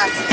Grazie.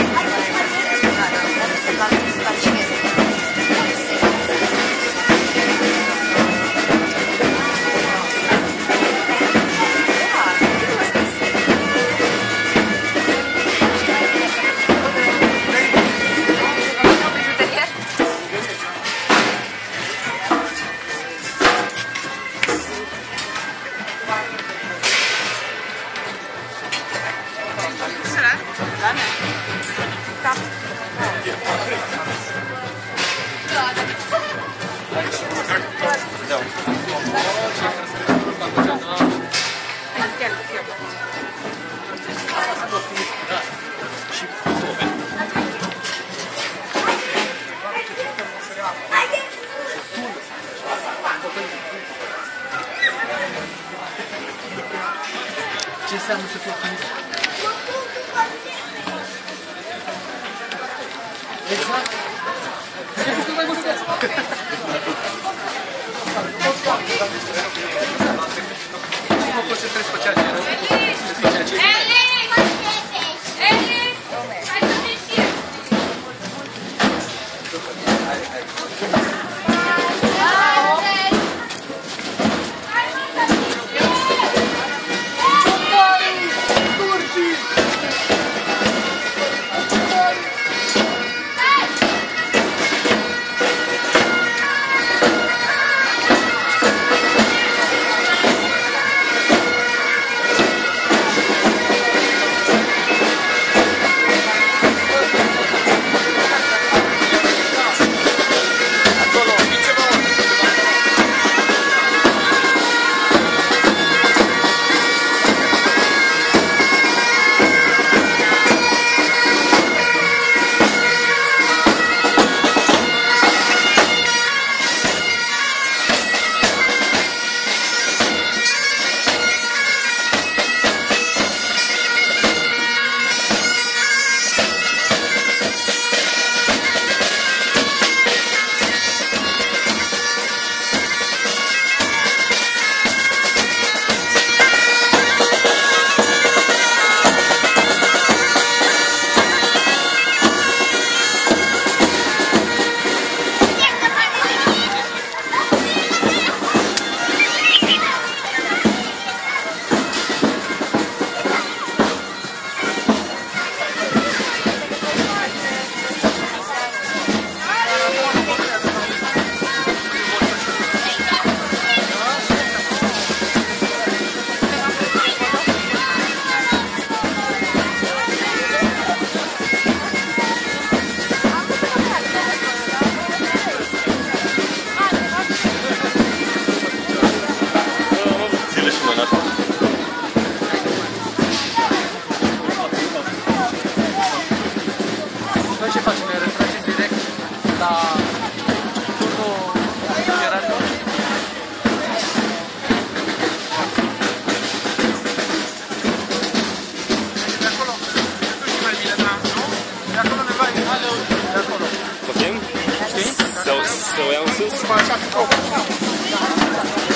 Să, să o iau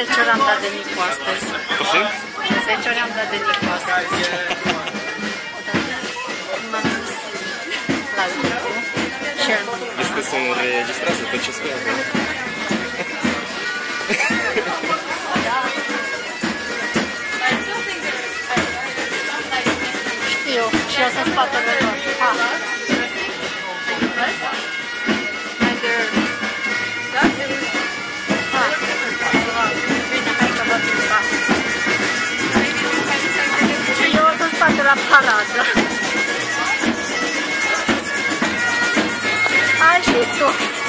10 ori am dat de Nicu astăzi. Poftim? 10 ori am dat de Nicu astăzi. M-am dus la lucru și el mă Este să înregistrează tot ce spune. știu și eu sunt spatele lor. Ha. 怕老子八十度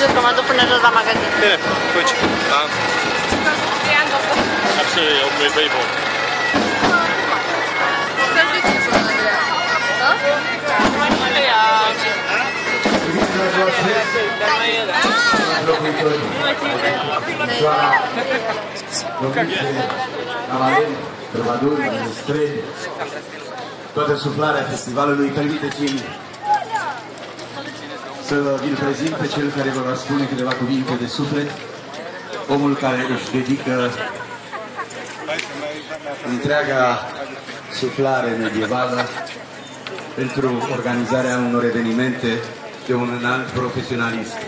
târziu, că mă duc până jos la magazin. Bine, fugi. Da. Absolutely, on my people. Amaleni, Trăvaduri, Străini, toată suflarea festivalului, permiteți-mi să vi-l prezint pe cel care vă va spune câteva cuvinte de suflet, omul care își dedică întreaga suflare medievală pentru organizarea unor evenimente de un înalt profesionalism.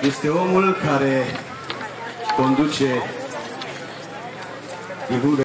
Este omul care conduce figură